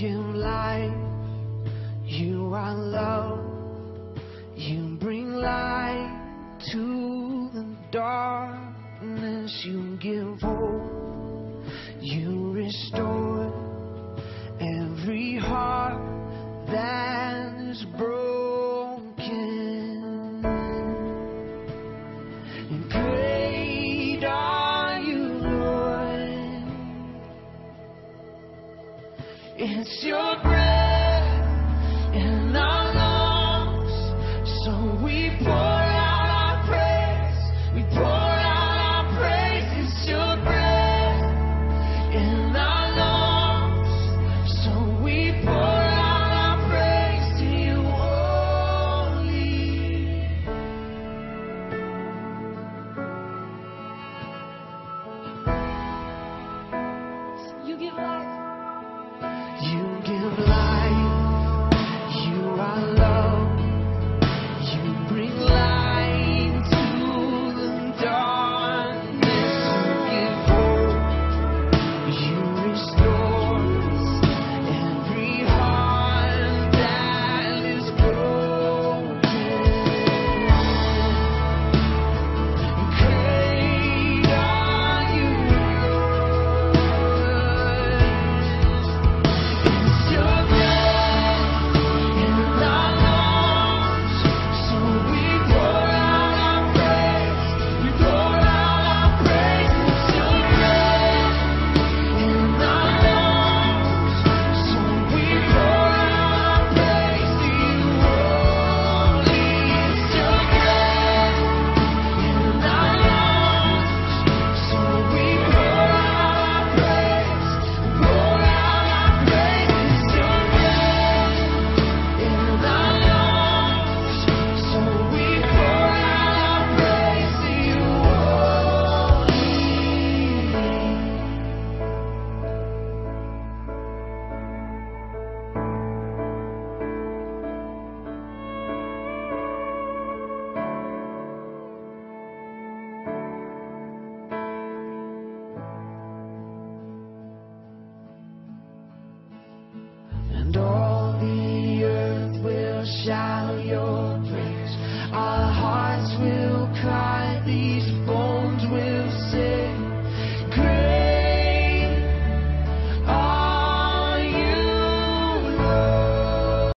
give life. You are love. You bring light to the darkness. You give hope. You restore. It's your breath in our lungs, so we pour out our praise. We pour out our praise. It's your breath in our lungs, so we pour out our praise to you only. You give life. shall your